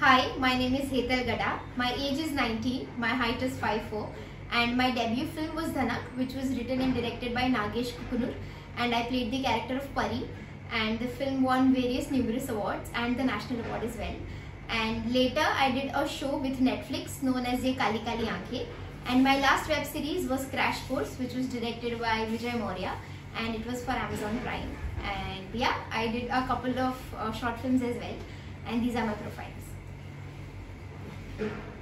Hi, my name is Hetal Gada. My age is 19. My height is 5'4". And my debut film was Dhanak, which was written and directed by Nagesh Kukunoor. And I played the character of Pari. And the film won various numerous awards and the national award as well. And later I did a show with Netflix known as Yeh Kaali Kaali Ankhein. And my last web series was Crash Course, which was directed by Vijay Maurya. And it was for Amazon Prime. And yeah, I did a couple of uh, short films as well. And these are my profiles. Thank you.